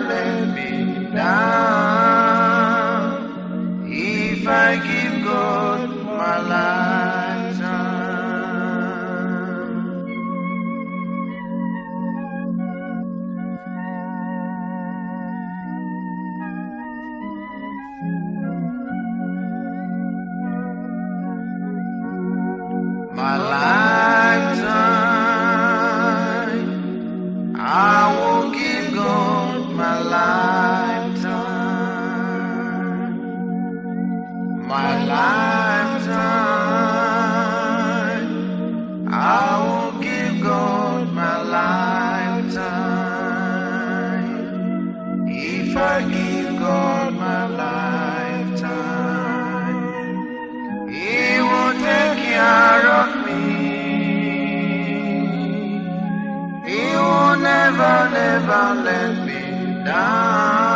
never never let me down.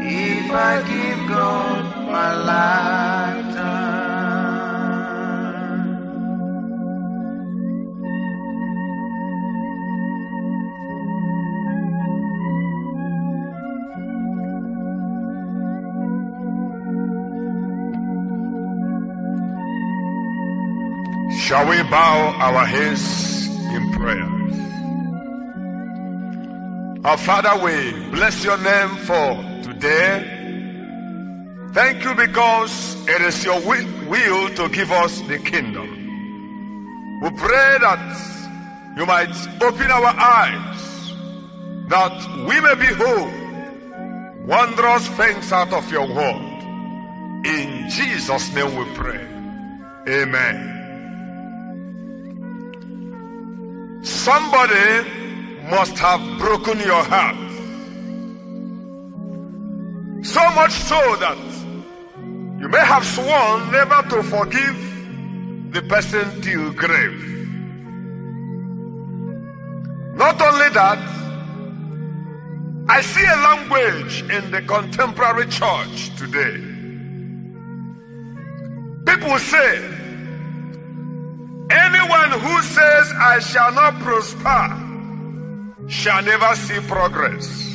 If I give God my lifetime. Shall we bow our heads in prayer? Our Father, we bless your name for today. Thank you because it is your wi- will to give us the kingdom. We pray that you might open our eyes that we may behold wondrous things out of your word. In Jesus' name we pray. Amen. Somebody must have broken your heart. So much so that you may have sworn never to forgive the person till grave. Not only that, I see a language in the contemporary church today. People say, Anyone who says, I shall not prosper, shall never see progress.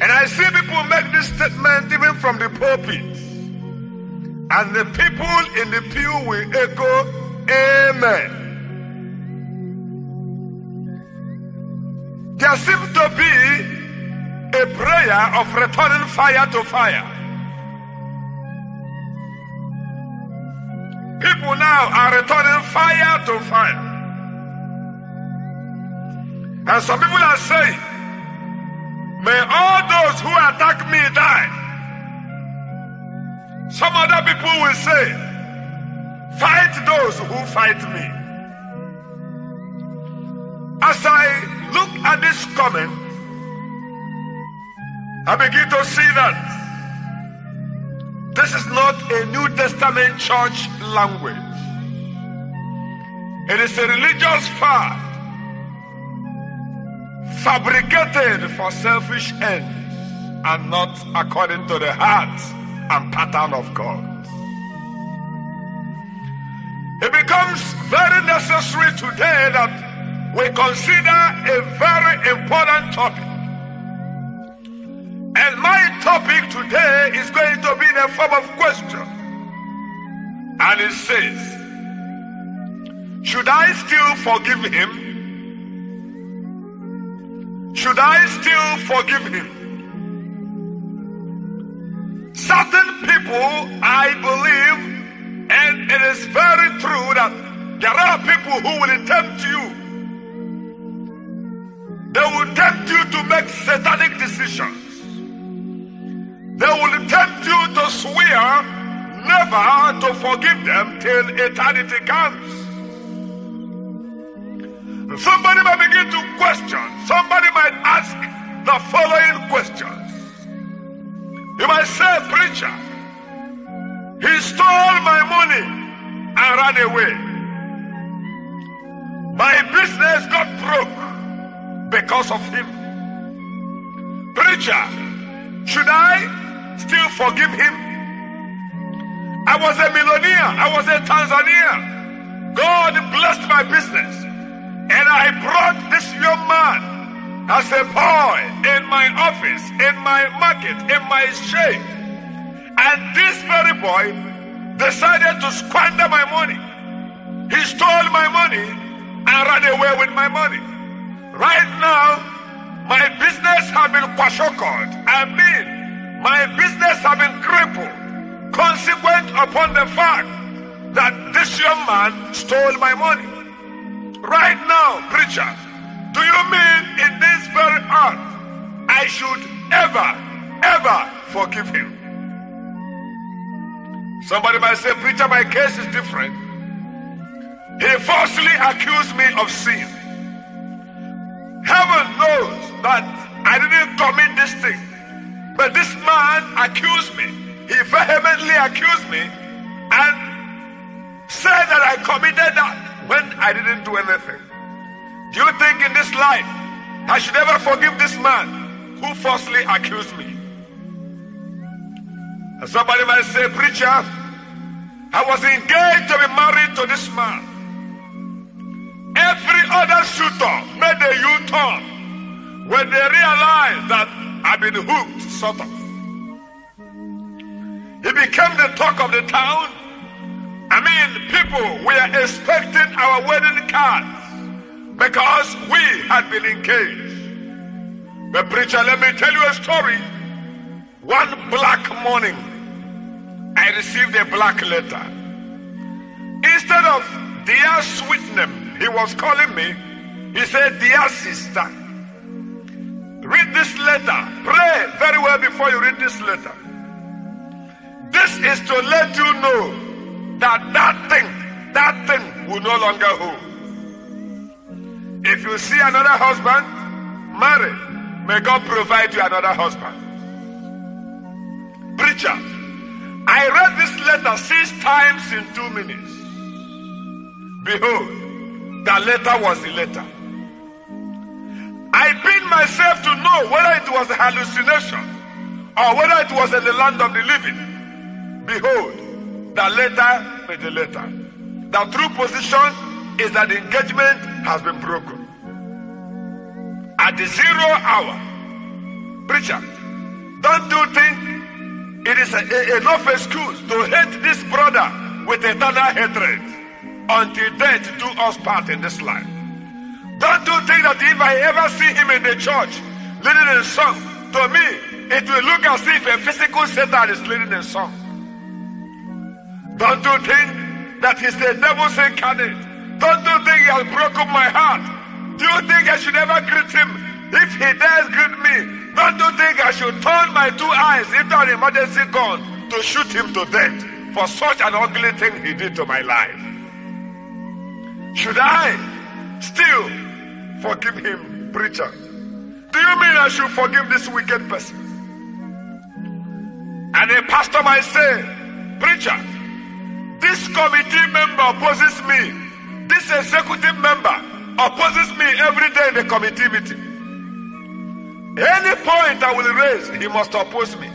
And I see people make this statement even from the pulpit. And the people in the pew will echo, Amen. There seems to be a prayer of returning fire to fire. People now are returning fire to fire. And some people are saying, May all those who attack me die. Some other people will say, Fight those who fight me. As I look at this comment, I begin to see that this is not a New Testament church language. It is a religious fact fabricated for selfish ends and not according to the heart and pattern of God. It becomes very necessary today that we consider a very important topic. And my topic today is going to be in the form of question. And it says, Should I still forgive him? Should I still forgive him? Certain people, I believe, and it is very true that there are people who will tempt you. They will tempt you to make satanic decisions. They will tempt you to swear never to forgive them till eternity comes. Somebody may begin to question. Somebody the following questions. You might say, preacher, he stole my money and ran away. My business got broke because of him. Preacher, should I still forgive him? I was a millionaire. I was a Tanzania. God blessed my business. And I brought this young man as a boy in my office, in my market, in my shade. And this very boy decided to squander my money. He stole my money and ran away with my money. Right now, my business has been kwashiorkored. I mean, my business has been crippled, consequent upon the fact that this young man stole my money. Right now, preacher, do you mean in this very earth I should ever, ever forgive him? Somebody might say, preacher, my case is different. He falsely accused me of sin. Heaven knows that I didn't commit this thing. But this man accused me. He vehemently accused me and said that I committed that when I didn't do anything. Do you think in this life I should ever forgive this man who falsely accused me? And somebody might say, Preacher, I was engaged to be married to this man. Every other shooter made a U turn when they realized that I've been hooked, sort of. He became the talk of the town. I mean, people were expecting our wedding cards because we had been engaged. But, preacher, let me tell you a story. One black morning, I received a black letter. Instead of dear sweet name, he was calling me. He said, Dear sister, read this letter. Pray very well before you read this letter. This is to let you know that that thing, that thing will no longer hold. If you see another husband, marry. May God provide you another husband. Preacher, I read this letter six times in two minutes. Behold, the letter was the letter. I bid myself to know whether it was a hallucination or whether it was in the land of the living. Behold, the letter is the letter. The true position is that the engagement has been broken. At the zero hour, preacher, don't you think it is a, a, enough excuse to hate this brother with eternal hatred until death do us part in this life? Don't you think that if I ever see him in the church leading a song, to me it will look as if a physical Satan is leading a song? Don't you think that he's the devil's incarnate? Don't you think he has broken my heart? Do you think I should ever greet him? If he dares greet me, don't you think I should turn my two eyes into an emergency gun to shoot him to death for such an ugly thing he did to my life? Should I still forgive him, preacher? Do you mean I should forgive this wicked person? And a pastor might say, Preacher, this committee member opposes me. This executive member opposes me every day in the committee meeting. Any point I will raise, he must oppose me.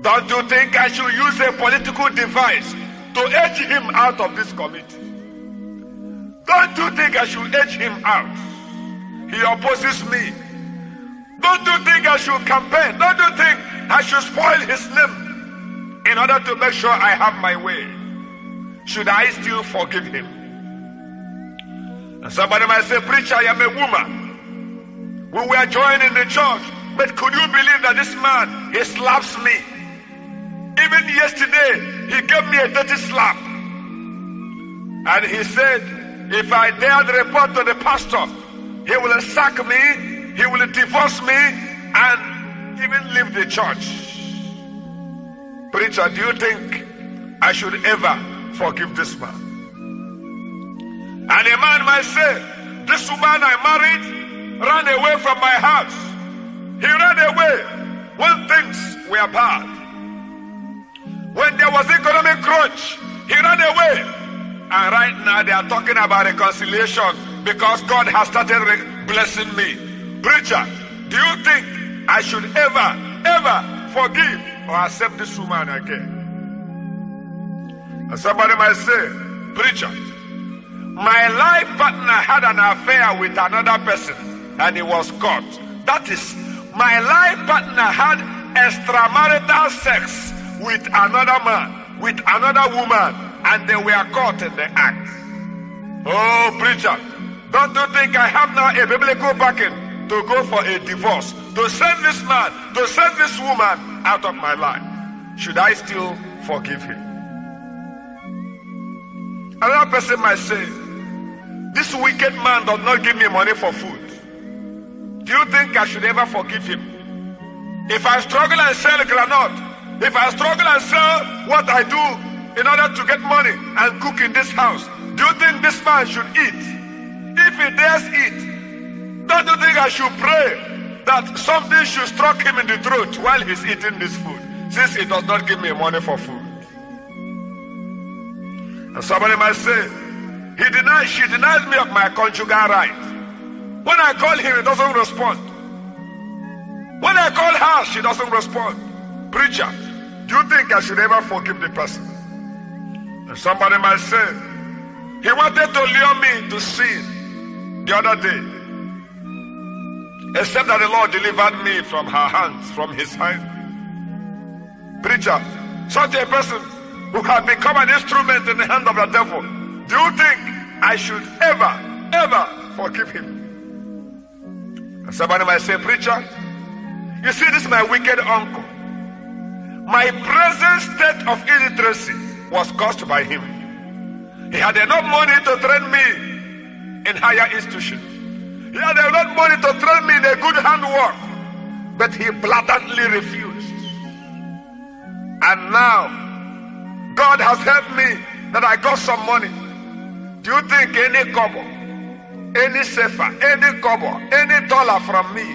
Don't you think I should use a political device to edge him out of this committee? Don't you think I should edge him out? He opposes me. Don't you think I should campaign? Don't you think I should spoil his name in order to make sure I have my way? Should I still forgive him? And somebody might say, Preacher, I am a woman. We were joined in the church, but could you believe that this man, he slaps me? Even yesterday, he gave me a dirty slap. And he said, if I dare report to the pastor, he will sack me, he will divorce me, and even leave the church. Preacher, do you think I should ever forgive this man. And a man might say, This woman I married ran away from my house. He ran away when things were bad. When there was economic crunch, he ran away. And right now they are talking about reconciliation because God has started blessing me. Preacher, do you think I should ever, ever forgive or accept this woman again? And somebody might say, Preacher, my life partner had an affair with another person and he was caught. That is, my life partner had extramarital sex with another man, with another woman, and they were caught in the act. Oh, preacher, don't you think I have now a biblical backing to go for a divorce, to send this man, to send this woman out of my life? Should I still forgive him? Another person might say, This wicked man does not give me money for food. Do you think I should ever forgive him? If I struggle and sell granite, if I struggle and sell what I do in order to get money and cook in this house, do you think this man should eat? If he dares eat, don't you think I should pray that something should strike him in the throat while he's eating this food, since he does not give me money for food? And somebody might say, he denies, she denies me of my conjugal right. When I call him, he doesn't respond. When I call her, she doesn't respond. Preacher, do you think I should ever forgive the person? And somebody might say, he wanted to lure me to sin the other day. Except that the Lord delivered me from her hands, from his hand. Preacher, such a person who has become an instrument in the hand of the devil, do you think I should ever, ever forgive him? And somebody might say, Preacher, you see, this is my wicked uncle. My present state of illiteracy was caused by him. He had enough money to train me in higher institutions. He had enough money to train me in a good handwork, but he blatantly refused. And now, God has helped me that I got some money. Do you think any kobo, any sefer, any kobo, any dollar from me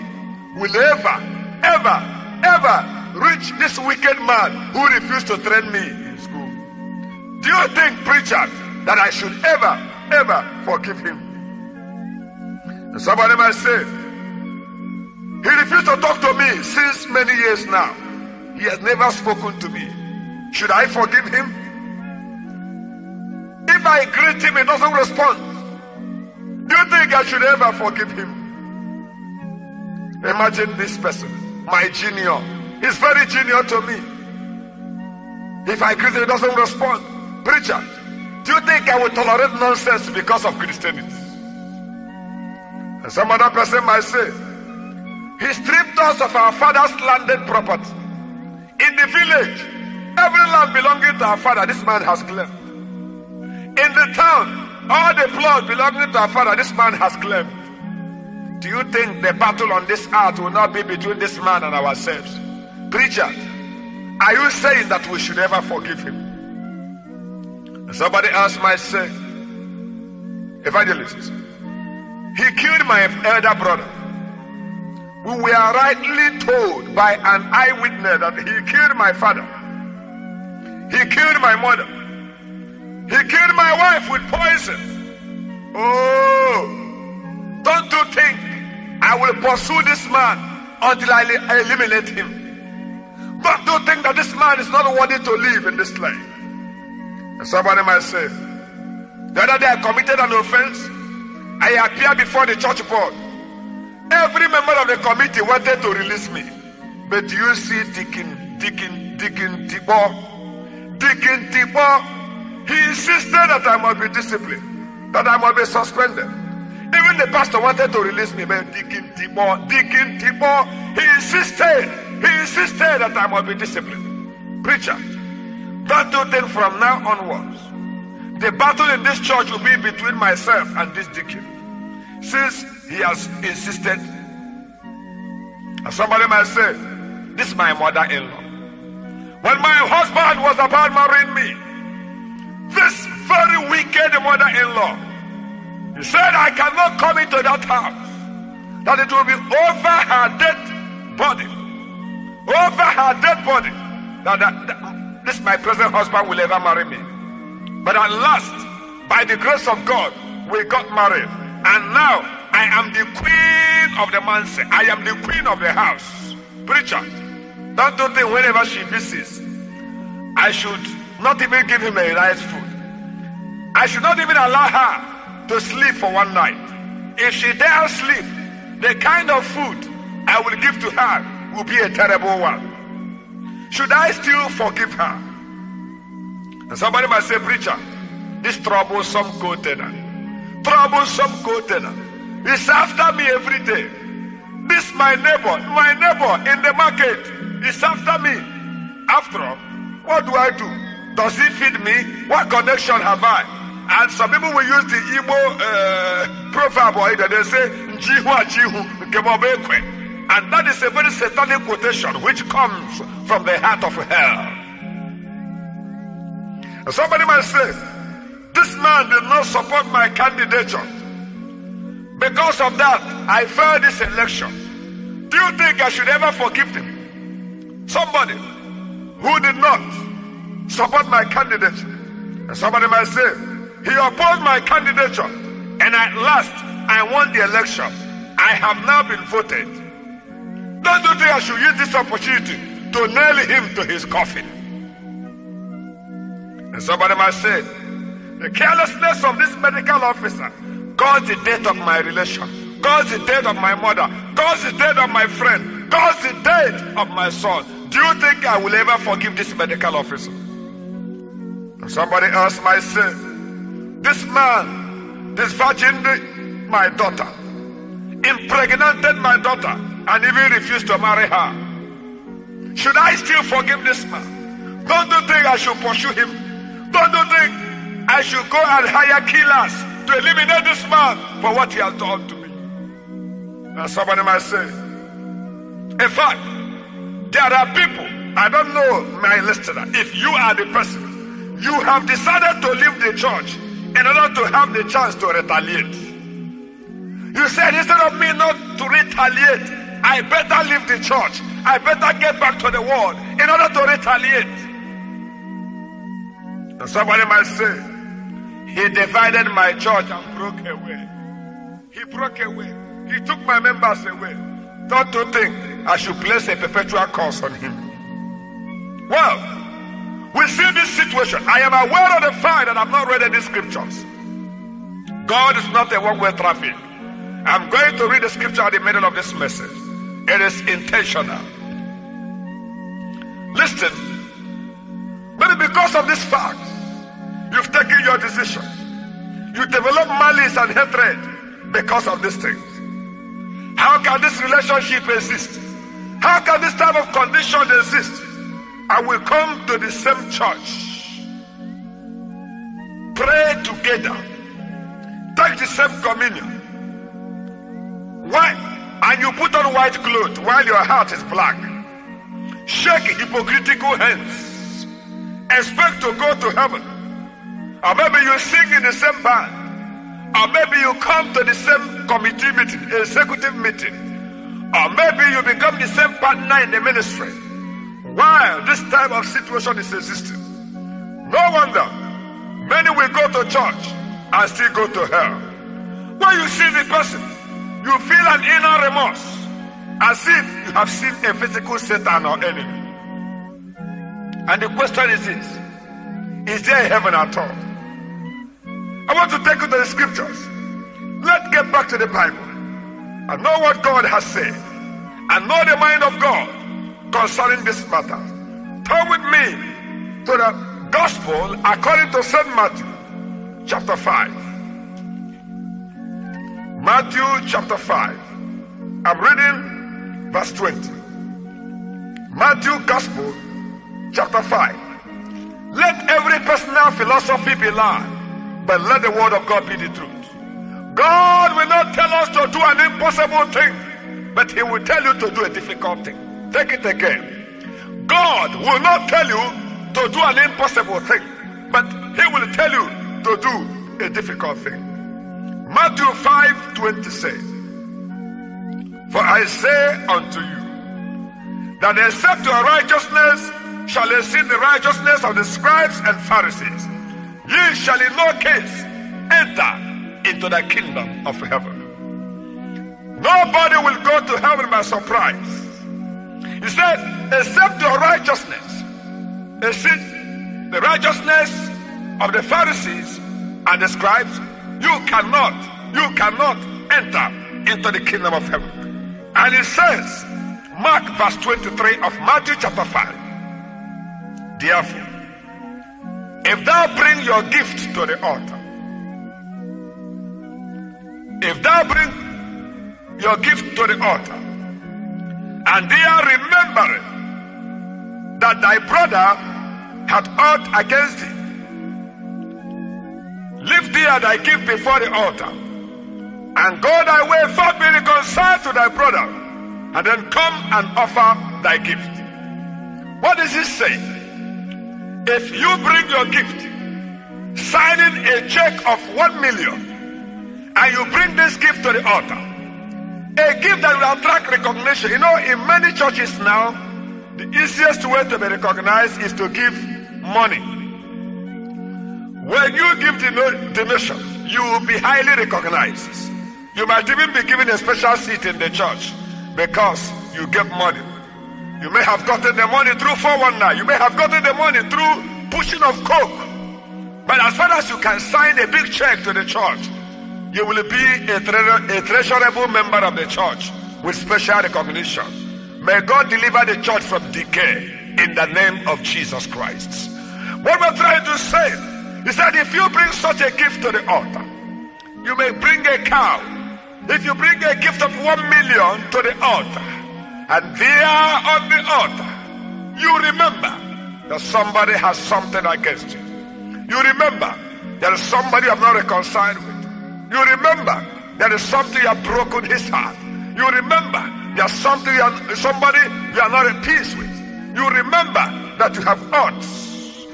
will ever, ever, ever reach this wicked man who refused to train me in school? Do you think, preacher, that I should ever, ever forgive him? And somebody might say, he refused to talk to me since many years now. He has never spoken to me. Should I forgive him? If I greet him, he doesn't respond. Do you think I should ever forgive him? Imagine this person, my junior. He's very junior to me. If I greet him, he doesn't respond. Preacher, do you think I will tolerate nonsense because of Christianity? And some other person might say, he stripped us of our father's landed property. In the village, every land belonging to our father, this man has claimed. In the town, all the plot belonging to our father, this man has claimed. Do you think the battle on this earth will not be between this man and ourselves? Preacher, are you saying that we should ever forgive him? Somebody else might say, Evangelist, he killed my elder brother. We were rightly told by an eyewitness that he killed my father. He killed my mother. He killed my wife with poison. Oh, don't you think I will pursue this man until I eliminate him? Don't you think that this man is not worthy to live in this life? And somebody might say, the other day I committed an offense. I appeared before the church board. Every member of the committee wanted to release me. But do you see Deacon, Deacon, Deacon Tibo? Deacon Tibo, he insisted that I must be disciplined, that I must be suspended. Even the pastor wanted to release me, but Deacon Tibo, Deacon Tibo, he insisted, he insisted that I must be disciplined. Preacher, don't you think from now onwards, the battle in this church will be between myself and this deacon? Since he has insisted. And somebody might say, This is my mother in law. When my husband was about marrying me, This very wicked mother in law. He said, I cannot come into that house. That it will be over her dead body. Over her dead body. That, that, that this my present husband will ever marry me. But at last, by the grace of God, we got married. And now I am the queen of the mansion. I am the queen of the house. Preacher, don't you think whenever she visits, I should not even give him a nice food. I should not even allow her to sleep for one night. If she dare sleep, the kind of food I will give to her will be a terrible one. Should I still forgive her? And somebody might say, Preacher, this troublesome co-tenant, troublesome co-tenant is after me every day. This my neighbor, my neighbor in the market is after me. After all, what do I do? Does he feed me? What connection have I? And some people will use the Igbo uh, proverb or either they say Njihu Ajihu. And that is a very satanic quotation which comes from the heart of hell. And somebody might say, This man did not support my candidature. Because of that, I failed this election. Do you think I should ever forgive him? Somebody who did not support my candidature. And somebody might say, he opposed my candidature, and at last I won the election. I have now been voted. Don't you think I should use this opportunity to nail him to his coffin? And somebody might say, the carelessness of this medical officer caused the death of my relation, caused the death of my mother, caused the death of my friend, caused the death of my son. Do you think I will ever forgive this medical officer? Somebody else might say, this man, this virgin, my daughter, impregnated my daughter and even refused to marry her. Should I still forgive this man? Don't you think I should pursue him? Don't you think I should go and hire killers to eliminate this man for what he has done to me? And somebody might say, in fact, there are people, I don't know my listener, if you are the person, you have decided to leave the church in order to have the chance to retaliate. You said instead of me not to retaliate, I better leave the church. I better get back to the world in order to retaliate. And somebody might say, He divided my church and broke away. He broke away. He took my members away. Don't you think I should place a perpetual curse on him? Well, we see this situation. I am aware of the fact that I've not read any scriptures. God is not a one-way traffic. I'm going to read the scripture at the middle of this message. It is intentional. Listen, maybe because of this fact, you've taken your decision. You develop malice and hatred because of these things. How can this relationship exist? How can this type of condition exist? I will come to the same church, pray together, take the same communion. Why? And you put on white clothes while your heart is black. Shake hypocritical hands. Expect to go to heaven. Or maybe you sing in the same band. Or maybe you come to the same committee meeting, executive meeting. Or maybe you become the same partner in the ministry. While this type of situation is existing, no wonder many will go to church and still go to hell. When you see the person, you feel an inner remorse as if you have seen a physical Satan or enemy. And the question is this Is there a heaven at all? I want to take you to the scriptures. Let's get back to the Bible and know what God has said and know the mind of God concerning this matter. Turn with me to the gospel according to St. Matthew chapter 5. Matthew chapter 5. I'm reading verse 20. Matthew gospel chapter 5. Let every personal philosophy be lie, but let the word of God be the truth. God will not tell us to do an impossible thing, but He will tell you to do a difficult thing. Take it again. God will not tell you to do an impossible thing, but he will tell you to do a difficult thing. Matthew 5 20 says, For I say unto you, that except your righteousness shall exceed the righteousness of the scribes and Pharisees, ye shall in no case enter into the kingdom of heaven. Nobody will go to heaven by surprise. He said, except your righteousness exceed the righteousness of the Pharisees and the scribes, you cannot, you cannot enter into the kingdom of heaven. And it says, Mark verse 23 of Matthew chapter 5. Therefore, if thou bring your gift to the altar, if thou bring your gift to the altar, and they are remembering that thy brother had ought against thee, leave there thy gift before the altar, and go thy way, first be reconciled to thy brother, and then come and offer thy gift. What does he say? If you bring your gift, signing a check of one million, and you bring this gift to the altar, a gift that will attract recognition. You know, in many churches now, the easiest way to be recognized is to give money. When you give the donation, you will be highly recognized. You might even be given a special seat in the church because you give money. You may have gotten the money through 419. You may have gotten the money through pushing of coke. But as far as you can sign a big check to the church, you will be a, tre- a treasurable member of the church with special recognition. May God deliver the church from decay in the name of Jesus Christ. What we're trying to say is that if you bring such a gift to the altar, you may bring a cow. If you bring a gift of one million to the altar, and there on the altar, you remember that somebody has something against you. You remember there is somebody you have not reconciled with. You remember there is something you have broken his heart. You remember there's something you are, somebody you are not at peace with. You remember that you have odds.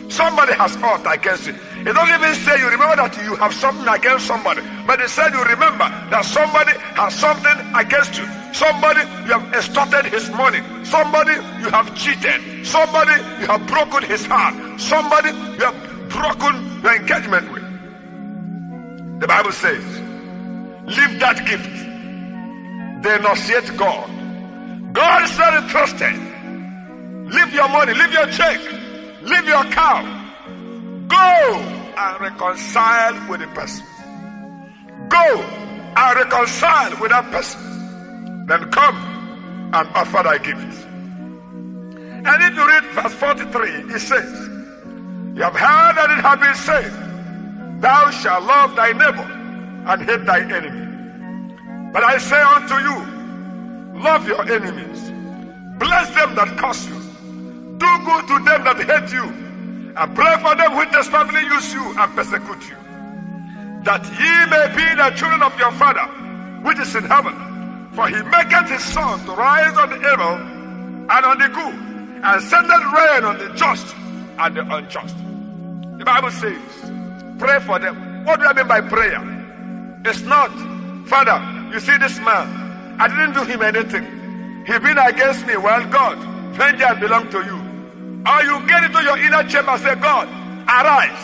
Somebody has ought against you. It doesn't even say you remember that you have something against somebody, but it said you remember that somebody has something against you. Somebody you have extorted his money. Somebody you have cheated. Somebody you have broken his heart. Somebody you have broken your engagement with. The Bible says, leave that gift. They enunciate God. God is very trusted. Leave your money, leave your check, leave your cow. Go and reconcile with the person. Go and reconcile with that person. Then come and offer thy gift. And if you read verse 43, it says, You have heard that it has been said, Thou shalt love thy neighbor and hate thy enemy. But I say unto you, love your enemies, bless them that curse you, do good to them that hate you, and pray for them which desperately use you and persecute you, that ye may be the children of your Father which is in heaven. For he maketh his sun to rise on the evil and on the good, and sendeth rain on the just and the unjust. The Bible says, pray for them. What do I mean by prayer? It's not, Father, you see this man, I didn't do him anything. He been against me. Well, God, vengeance belong to you. Or you get into your inner chamber say, God, arise,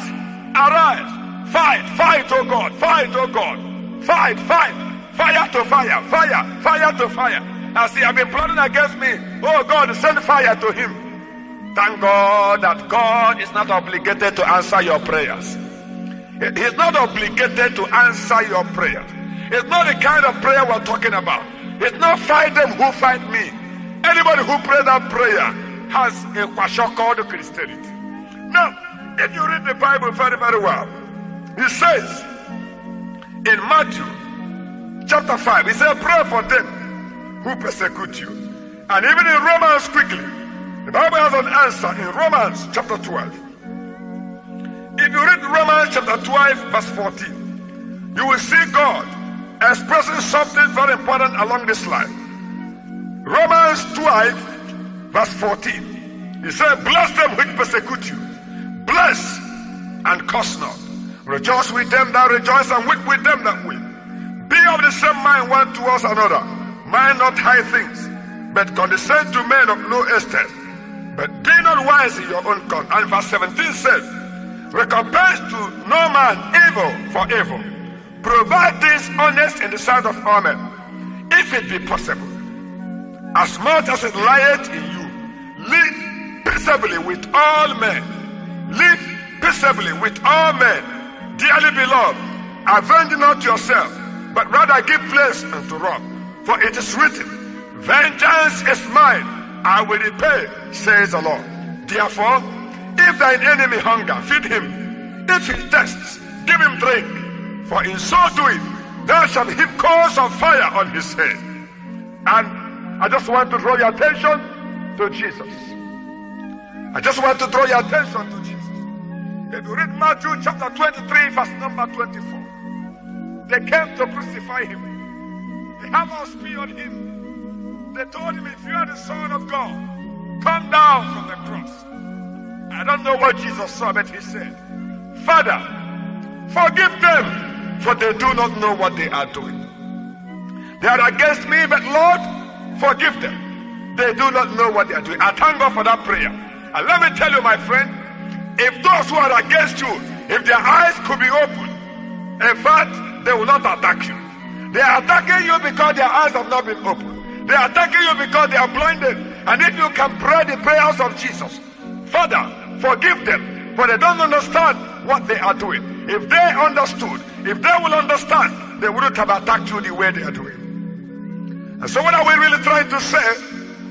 arise, fight, fight, oh God, fight, oh God, fight, fight, fire to fire, fire, fire to fire. I see, I've been plotting against me. Oh God, send fire to him. Thank God that God is not obligated to answer your prayers. He's not obligated to answer your prayer. It's not the kind of prayer we're talking about. It's not fight them who fight me. Anybody who prays that prayer has a question called Christianity. Now, if you read the Bible very, very well, it says in Matthew chapter 5, it says, Pray for them who persecute you. And even in Romans, quickly, the Bible has an answer in Romans chapter 12. If you read Romans chapter 12, verse 14, you will see God expressing something very important along this line. Romans 12, verse 14. He said, Bless them which persecute you, bless and curse not. Rejoice with them that rejoice and weep with them that weep. Be of the same mind one towards another. Mind not high things, but condescend to men of low estate. But be not wise in your own conduct. And verse 17 says, Recompense to no man evil for evil. Provide this honest in the sight of all men, if it be possible. As much as it lieth in you, live peaceably with all men. Live peaceably with all men. Dearly beloved, avenge not yourself, but rather give place unto wrath. For it is written, Vengeance is mine, I will repay, says the Lord. Therefore, if thine enemy hunger, feed him. If he thirsts, give him drink. For in so doing, thou shalt heap coals of fire on his head. And I just want to draw your attention to Jesus. I just want to draw your attention to Jesus. If you read Matthew chapter 23, verse number 24, they came to crucify him. They have a spear on him. They told him, If you are the Son of God, come down from the cross. I don't know what Jesus saw, but he said, Father, forgive them, for they do not know what they are doing. They are against me, but Lord, forgive them. They do not know what they are doing. I thank God for that prayer. And let me tell you, my friend, if those who are against you, if their eyes could be opened, in fact, they will not attack you. They are attacking you because their eyes have not been opened. They are attacking you because they are blinded. And if you can pray the prayers of Jesus, Father, forgive them, for they don't understand what they are doing. If they understood, if they will understand, they wouldn't have attacked you the way they are doing. And so, what are we really trying to say?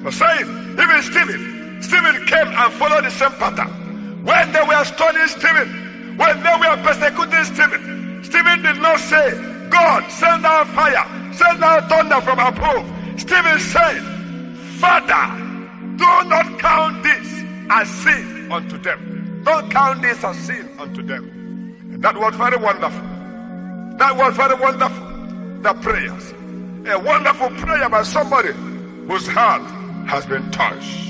We're saying, even Stephen, Stephen came and followed the same pattern. When they were stoning Stephen, when they were persecuting Stephen, Stephen did not say, God, send down fire, send down thunder from above. Stephen said, Father, do not count this as unto them. Don't count this as sin unto them. And that was very wonderful. That was very wonderful. The prayers. A wonderful prayer by somebody whose heart has been touched.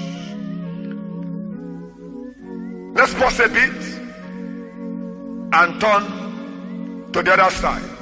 Let's pause a bit and turn to the other side.